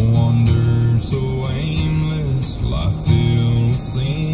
I wander so aimless, life filled with sin.